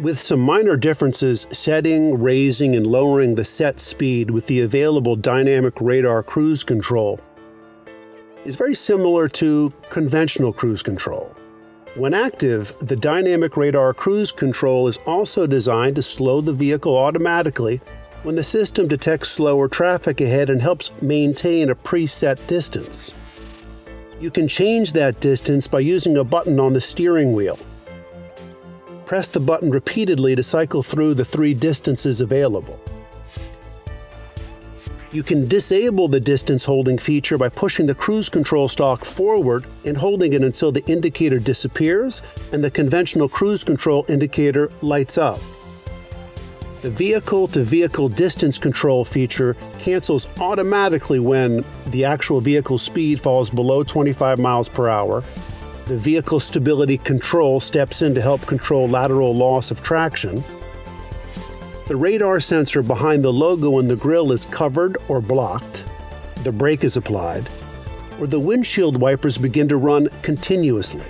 with some minor differences setting, raising, and lowering the set speed with the available dynamic radar cruise control is very similar to conventional cruise control. When active, the dynamic radar cruise control is also designed to slow the vehicle automatically when the system detects slower traffic ahead and helps maintain a preset distance. You can change that distance by using a button on the steering wheel. Press the button repeatedly to cycle through the three distances available. You can disable the distance holding feature by pushing the cruise control stalk forward and holding it until the indicator disappears and the conventional cruise control indicator lights up. The vehicle to vehicle distance control feature cancels automatically when the actual vehicle speed falls below 25 miles per hour. The vehicle stability control steps in to help control lateral loss of traction. The radar sensor behind the logo in the grille is covered or blocked. The brake is applied, or the windshield wipers begin to run continuously.